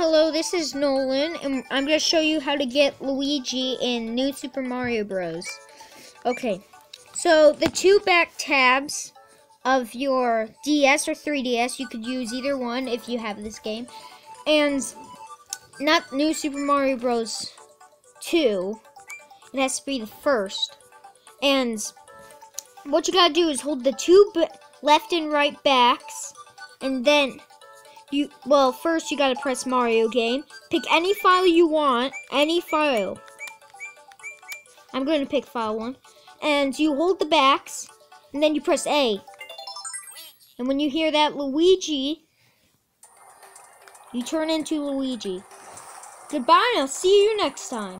Hello, this is Nolan, and I'm going to show you how to get Luigi in New Super Mario Bros. Okay, so the two back tabs of your DS or 3DS, you could use either one if you have this game, and not New Super Mario Bros. 2, it has to be the first, and what you gotta do is hold the two left and right backs, and then you well first you gotta press Mario game. Pick any file you want, any file. I'm going to pick file one, and you hold the backs, and then you press A. And when you hear that Luigi, you turn into Luigi. Goodbye, and I'll see you next time.